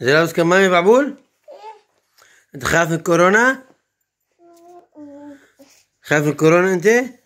جلاوز كمان يا بعبول انت خايف من الكورونا خايف من الكورونا انت إيه